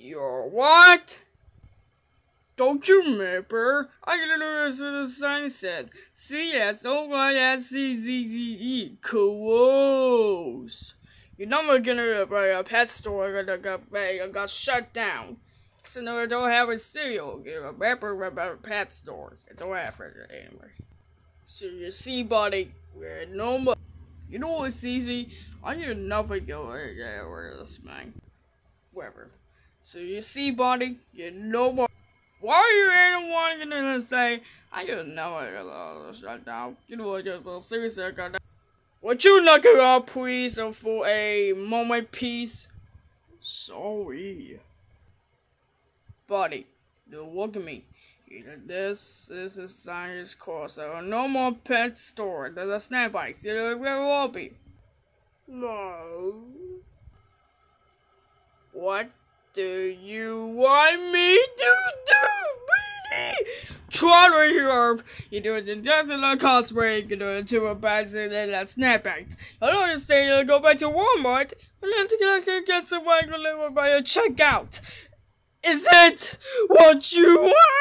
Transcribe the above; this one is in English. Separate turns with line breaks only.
Your what? Don't you remember? I got to the sign said C S O Y S C Z Z E close. You're not gonna buy a pet store that got, got shut down. So no, I don't have a cereal. Get a rapper about a pet store. I don't have it anyway. So you see, buddy, we're no more. You know what's easy? I need another go where this man. Whatever. So you see, buddy, you no more. Why are you anyone gonna say I didn't know I shut down? You know what? Just a serious got. Would you look it up, please, for a moment, please? Sorry, buddy. you look at me. This is a science course. There are no more pet store. There's a snap bikes. There will be. No. What do you want me to do? Try to hear you do it just a little cosplay, you do it to a bags and then that snapbacks. I don't understand you go back to Walmart and then get some regular by a checkout. Is it what you want?